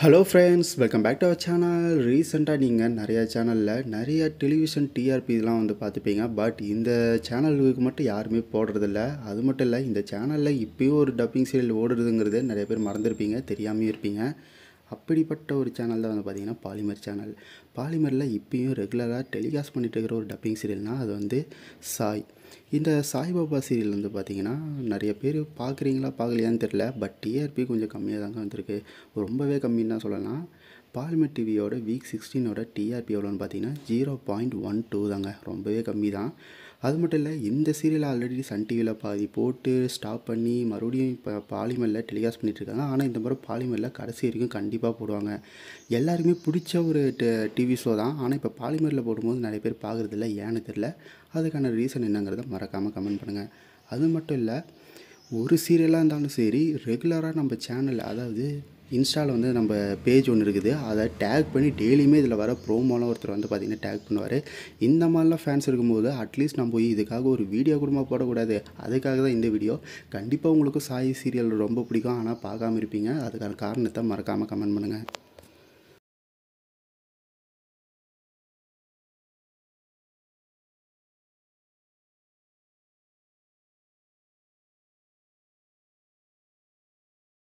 Hello friends welcome back to our channel ரீசெண்டாக நீங்கள் நிறையா சேனலில் நிறைய டெலிவிஷன் டிஆர்பி இதெல்லாம் வந்து பார்த்துப்பீங்க. பட் இந்த சேனலுக்கு மட்டும் யாருமே போடுறதில்ல. அது மட்டும் இல்லை இந்த சேனலில் இப்போயும் ஒரு டப்பிங் சீரியல் ஓடுறதுங்கிறது நிறைய பேர் மறந்துருப்பீங்க தெரியாமையும் இருப்பீங்க. அப்படிப்பட்ட ஒரு சேனல் தான் வந்து பார்த்தீங்கன்னா பாலிமர் சேனல் பாலிமரில் இப்போயும் ரெகுலராக டெலிகாஸ்ட் பண்ணிட்டு இருக்கிற ஒரு டப்பிங் சீரியல்னால் அது வந்து சாய் இந்த சாய்பாபா சீரியல் வந்து பார்த்தீங்கன்னா நிறைய பேர் பார்க்குறீங்களா பார்க்கலையான்னு தெரில பட் டிஆர்பி கொஞ்சம் கம்மியாக தாங்க வந்திருக்கு. ரொம்பவே கம்மின்னு தான் சொல்லலாம். பாலிமர் டிவியோட வீக் சிக்ஸ்டீனோட டிஆர்பி எவ்வளோன்னு பார்த்தீங்கன்னா ஜீரோ பாயிண்ட் ஒன் டூ தாங்க. ரொம்பவே கம்மி தான். அது மட்டும் இல்லை இந்த சீரியல் ஆல்ரெடி சன் டிவியில் பாதி போட்டு ஸ்டாப் பண்ணி மறுபடியும் இப்போ பாலிமரில் டெலிகாஸ்ட் பண்ணிகிட்ருக்காங்க ஆனால் இந்த முறை பாலிமரில் கடைசி வரைக்கும் கண்டிப்பாக போடுவாங்க. எல்லாருமே பிடிச்ச ஒரு டிவி ஷோ தான். ஆனால் இப்போ பாலிமரில் போடும்போது நிறைய பேர் பார்க்குறதில்ல ஏன்னு தெரில அதுக்கான ரீசன் என்னங்கிறத மறக்காமல் கமெண்ட் பண்ணுங்கள் அது மட்டும் இல்லை ஒரு சீரியலாக இருந்தாலும் சரி ரெகுலராக நம்ம சேனல் அதாவது இன்ஸ்டாவில் வந்து நம்ம பேஜ் ஒன்று இருக்குது. அதை டேக் பண்ணி டெய்லியுமே இதில் வர ப்ரோமோலாம் ஒருத்தர் வந்து பார்த்திங்கன்னா டேக் பண்ணுவார். இந்த மாதிரிலாம் ஃபேன்ஸ் இருக்கும்போது அட்லீஸ்ட் நம்ம போய் இதுக்காக ஒரு வீடியோ கூட போடக்கூடாது. அதுக்காக தான் இந்த வீடியோ கண்டிப்பாக உங்களுக்கு சாய் சீரியல் ரொம்ப பிடிக்கும். ஆனால் பார்க்காம இருப்பீங்க. அதுக்கான காரணத்தை மறக்காமல் கமெண்ட் பண்ணுங்கள்